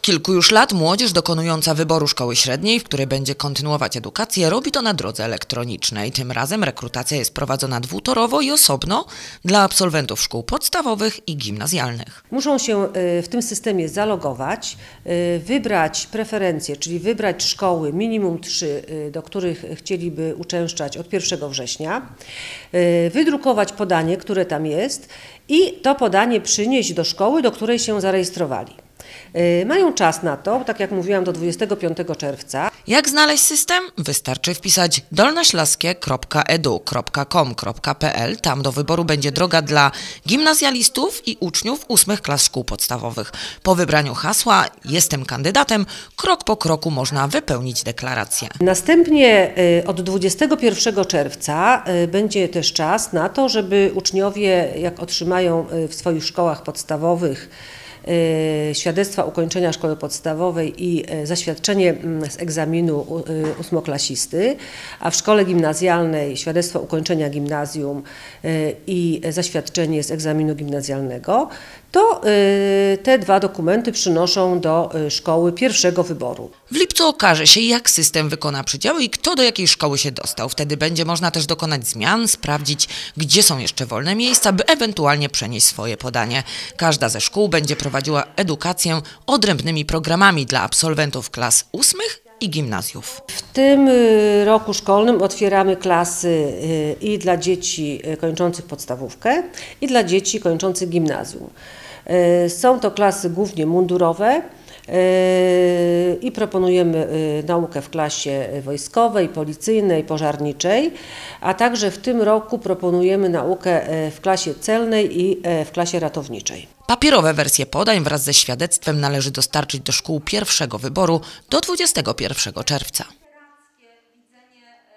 Od kilku już lat młodzież dokonująca wyboru szkoły średniej, w której będzie kontynuować edukację, robi to na drodze elektronicznej. Tym razem rekrutacja jest prowadzona dwutorowo i osobno dla absolwentów szkół podstawowych i gimnazjalnych. Muszą się y, w tym systemie zalogować, y, wybrać preferencje, czyli wybrać szkoły minimum trzy, y, do których chcieliby uczęszczać od 1 września, wydrukować podanie, które tam jest i to podanie przynieść do szkoły, do której się zarejestrowali. Y, Mają czas na to, tak jak mówiłam, do 25 czerwca. Jak znaleźć system? Wystarczy wpisać dolnośląskie.edu.com.pl. Tam do wyboru będzie droga dla gimnazjalistów i uczniów ósmych klas szkół podstawowych. Po wybraniu hasła Jestem kandydatem, krok po kroku można wypełnić deklarację. Następnie y, od 21 czerwca y, będzie też czas na to, żeby uczniowie, jak otrzymają w swoich szkołach podstawowych świadectwa ukończenia szkoły podstawowej i y, zaświadczenie mm, z egzaminu y, ósmoklasisty, a w szkole gimnazjalnej świadectwo ukończenia gimnazjum y, i zaświadczenie z egzaminu gimnazjalnego, to y, te dwa dokumenty przynoszą do y, szkoły pierwszego wyboru. W lipcu okaże się, jak system wykona przydziały i kto do jakiej szkoły się dostał. Wtedy będzie można też dokonać zmian, sprawdzić, gdzie są jeszcze wolne miejsca, by ewentualnie przenieść swoje podanie. Każda ze szkół będzie prowadziła edukację odrębnymi programami dla absolwentów klas ósmych i gimnazjów. W tym y, roku szkolnym otwieramy klasy y, i dla dzieci y, kończących podstawówkę, i dla dzieci kończących gimnazjum. Są to klasy głównie mundurowe i proponujemy y, naukę w klasie wojskowej, policyjnej, pożarniczej, a także w tym roku proponujemy naukę y, w klasie celnej i y, w klasie ratowniczej. Papierowe wersje podań wraz ze świadectwem należy dostarczyć do szkół pierwszego wyboru do 21 czerwca.